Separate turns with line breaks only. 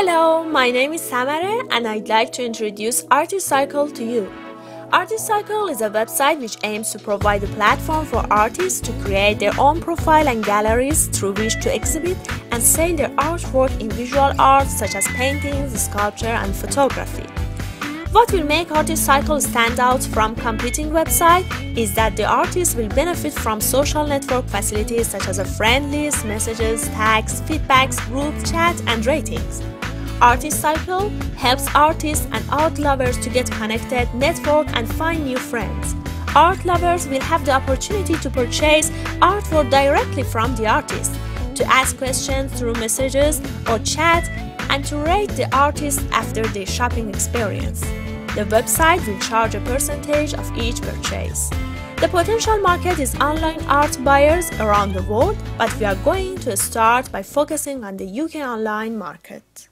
Hello, my name is Samara and I'd like to introduce ArtistCycle to you. ArtistCycle is a website which aims to provide a platform for artists to create their own profile and galleries through which to exhibit and sell their artwork in visual arts such as paintings, sculpture, and photography. What will make ArtistCycle stand out from competing websites is that the artists will benefit from social network facilities such as a friend list, messages, tags, feedbacks, group chat, and ratings. ArtistCycle helps artists and art lovers to get connected, network, and find new friends. Art lovers will have the opportunity to purchase artwork directly from the artist, to ask questions through messages or chat, and to rate the artist after their shopping experience. The website will charge a percentage of each purchase. The potential market is online art buyers around the world, but we are going to start by focusing on the UK online market.